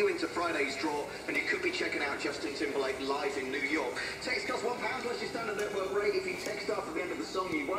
you into Friday's draw, and you could be checking out Justin Timberlake live in New York. Text costs one pound plus your standard network rate. If you text after the end of the song, you won't.